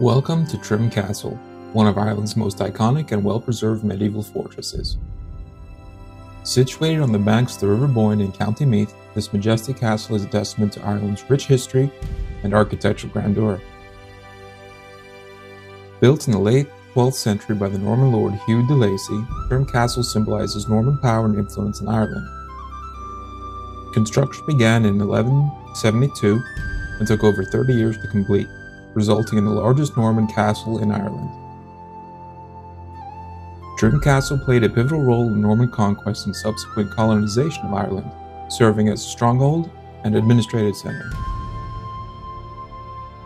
Welcome to Trim Castle, one of Ireland's most iconic and well-preserved medieval fortresses. Situated on the banks of the River Boyne in County Meath, this majestic castle is a testament to Ireland's rich history and architectural grandeur. Built in the late 12th century by the Norman lord Hugh de Lacy, Trim Castle symbolizes Norman power and influence in Ireland. Construction began in 1172 and took over 30 years to complete, resulting in the largest Norman castle in Ireland. Trim Castle played a pivotal role in Norman conquest and subsequent colonization of Ireland, serving as a stronghold and administrative center.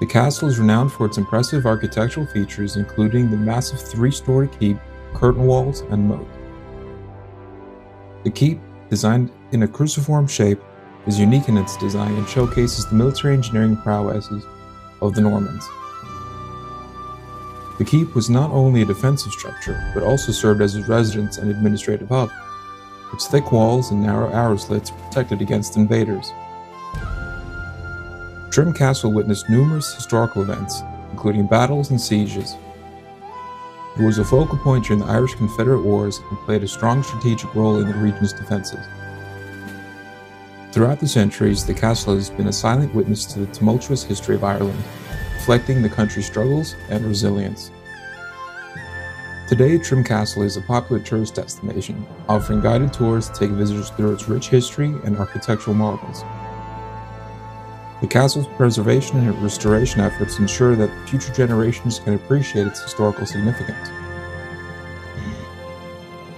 The castle is renowned for its impressive architectural features, including the massive three-story keep, curtain walls, and moat. The keep, designed in a cruciform shape, is unique in its design and showcases the military engineering prowesses of the Normans. The keep was not only a defensive structure, but also served as a residence and administrative hub. Its thick walls and narrow arrow slits protected against invaders. Trim Castle witnessed numerous historical events, including battles and sieges. It was a focal point during the Irish Confederate Wars and played a strong strategic role in the region's defenses. Throughout the centuries, the castle has been a silent witness to the tumultuous history of Ireland, reflecting the country's struggles and resilience. Today, Trim Castle is a popular tourist destination, offering guided tours to take visitors through its rich history and architectural marvels. The castle's preservation and restoration efforts ensure that future generations can appreciate its historical significance.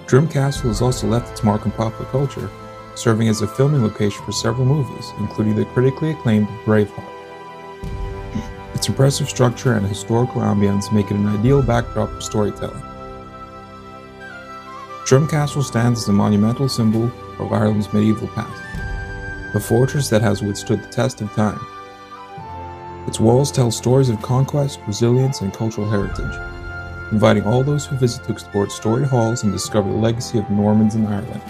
Trim Castle has also left its mark on popular culture, serving as a filming location for several movies, including the critically acclaimed Braveheart. Its impressive structure and historical ambience make it an ideal backdrop for storytelling. Trim Castle stands as a monumental symbol of Ireland's medieval past, a fortress that has withstood the test of time. Its walls tell stories of conquest, resilience, and cultural heritage, inviting all those who visit to explore its storied halls and discover the legacy of Normans in Ireland.